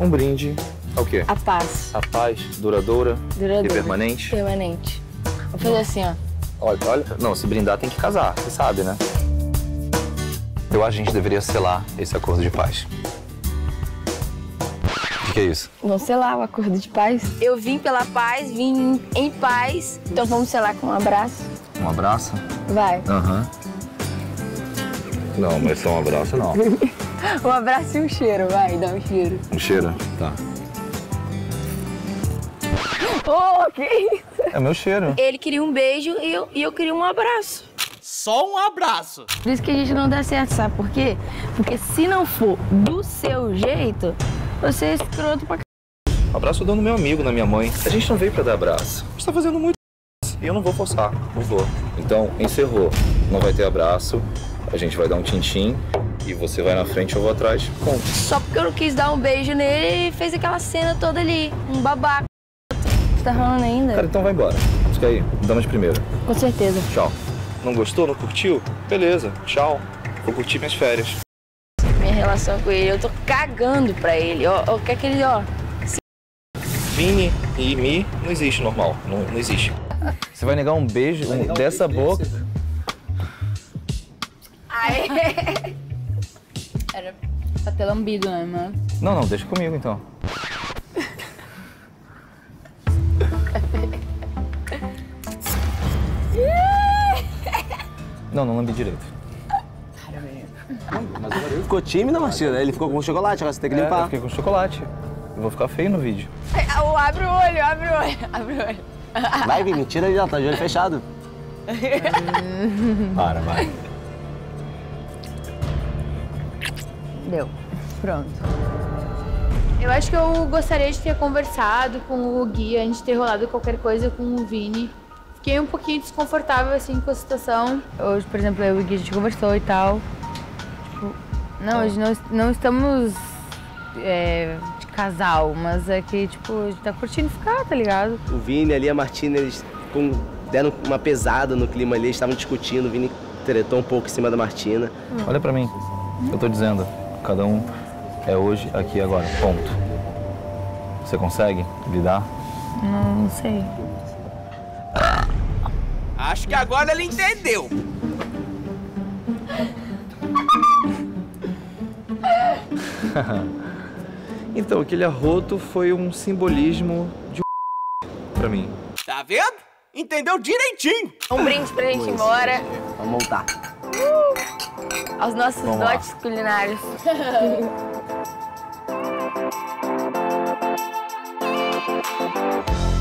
Um brinde ao quê? A paz. A paz duradoura, Duradoura. e permanente. Permanente. Vou fazer assim, ó. Olha, olha, não, se brindar tem que casar, você sabe, né? Eu acho que a gente deveria selar esse acordo de paz. O que, que é isso? Vamos selar o acordo de paz. Eu vim pela paz, vim em paz. Então vamos selar com um abraço. Um abraço? Vai. Aham. Não, mas só um abraço não. Um abraço e um cheiro, vai, dá um cheiro. Um cheiro? Tá. Oh, que isso? É meu cheiro. Ele queria um beijo e eu, e eu queria um abraço. Só um abraço. Por isso que a gente não dá certo, sabe por quê? Porque se não for do seu jeito, você é escroto pra c... Um abraço eu dou no meu amigo, na minha mãe. A gente não veio pra dar abraço. A gente tá fazendo muito e eu não vou forçar, não vou. Então, encerrou. Não vai ter abraço, a gente vai dar um tintim e você vai na frente e eu vou atrás. Ponto. Só porque eu não quis dar um beijo nele, ele fez aquela cena toda ali. Um babaca. Você tá falando ainda? Cara, então vai embora. Fica aí, dama de primeira. Com certeza. Tchau. Não gostou? Não curtiu? Beleza, tchau. Vou curtir minhas férias. Minha relação com ele, eu tô cagando pra ele. Ó, ó, quer que ele, ó. Vini e Mi não existe normal. Não, não existe. Você vai negar um beijo um- dessa boca? Ai. Era pra ter lambido, né, mano? Não, não, deixa comigo então. Não, não lambi direito. Ficou tímida, Martina? Ele ficou com chocolate, agora você tem que É, eu limpar. fiquei com chocolate. Eu vou ficar feio no vídeo. Abre o olho, abre o olho, abre o olho. Vai, Vini, tira ele, tá de olho fechado. Para, vai. Deu. Pronto. Eu acho que eu gostaria de ter conversado com o Gui, a gente ter rolado qualquer coisa com o Vini. Fiquei um pouquinho desconfortável, assim, com a situação. Hoje, por exemplo, eu e o Gui, a gente conversou e tal. Tipo, não, hoje não, não estamos é, de casal, mas é que, tipo, a gente tá curtindo ficar, tá ligado? O Vini ali, a Martina, eles com- deram uma pesada no clima ali, eles estavam discutindo, o Vini tretou um pouco em cima da Martina. Olha pra mim. Eu tô dizendo, cada um é hoje, aqui e agora. Ponto. Você consegue lidar? Não, não sei. Acho que agora ele entendeu. Então, aquele arroto foi um simbolismo de um pra mim. Tá vendo? Entendeu direitinho. Um brinde pra gente ir embora. Vamos montar. Aos nossos Vamos lá. dotes culinários.